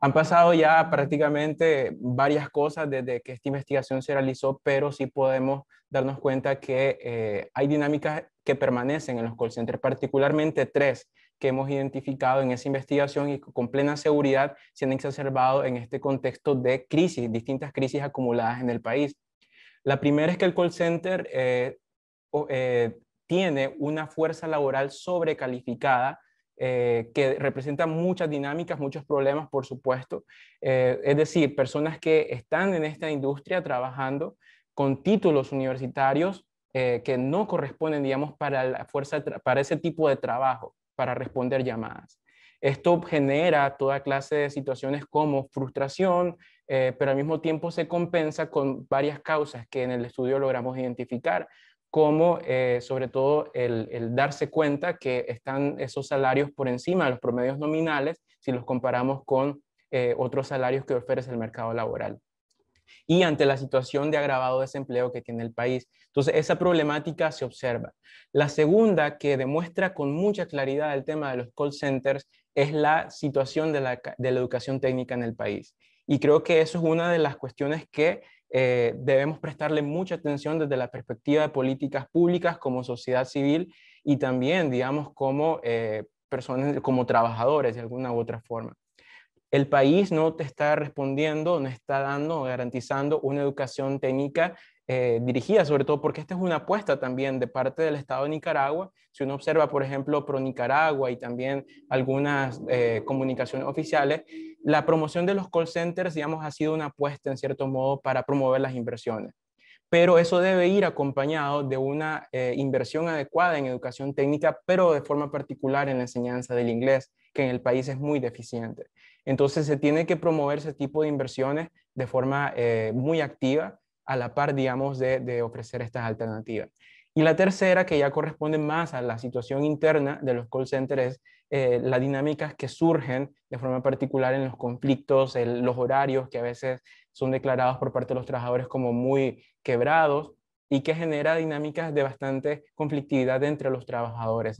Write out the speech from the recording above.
Han pasado ya prácticamente varias cosas desde que esta investigación se realizó, pero sí podemos darnos cuenta que eh, hay dinámicas que permanecen en los call centers, particularmente tres que hemos identificado en esa investigación y con plena seguridad se han exacerbado en este contexto de crisis, distintas crisis acumuladas en el país. La primera es que el call center eh, eh, tiene una fuerza laboral sobrecalificada eh, que representa muchas dinámicas, muchos problemas, por supuesto. es decir, personas que están en esta industria trabajando con títulos universitarios que no corresponden, digamos, para, la fuerza, para ese tipo de trabajo para responder llamadas. Esto genera toda clase de situaciones como frustración, eh, pero al mismo tiempo se compensa con varias causas que en el estudio logramos identificar, como eh, sobre todo el, darse cuenta que están esos salarios por encima de los promedios nominales si los comparamos con eh, otros salarios que ofrece el mercado laboral y ante la situación de agravado desempleo que tiene el país. Entonces, esa problemática se observa. La segunda, que demuestra con mucha claridad el tema de los call centers, es la situación de la, educación técnica en el país. Y creo que eso es una de las cuestiones que eh, debemos prestarle mucha atención desde la perspectiva de políticas públicas como sociedad civil y también, digamos, como eh, personas, como trabajadores de alguna u otra forma el país no te está respondiendo, no está dando, garantizando una educación técnica eh, dirigida, sobre todo porque esta es una apuesta también de parte del Estado de Nicaragua. Si uno observa, por ejemplo, Pro Nicaragua y también algunas eh, comunicaciones oficiales, la promoción de los call centers, digamos, ha sido una apuesta en cierto modo para promover las inversiones. Pero eso debe ir acompañado de una eh, inversión adecuada en educación técnica, pero de forma particular en la enseñanza del inglés, que en el país es muy deficiente. Entonces se tiene que promover ese tipo de inversiones de forma eh, muy activa a la par, digamos, de, ofrecer estas alternativas. Y la tercera, que ya corresponde más a la situación interna de los call centers, eh, las dinámicas que surgen de forma particular en los conflictos, los horarios que a veces son declarados por parte de los trabajadores como muy quebrados y que genera dinámicas de bastante conflictividad entre los trabajadores.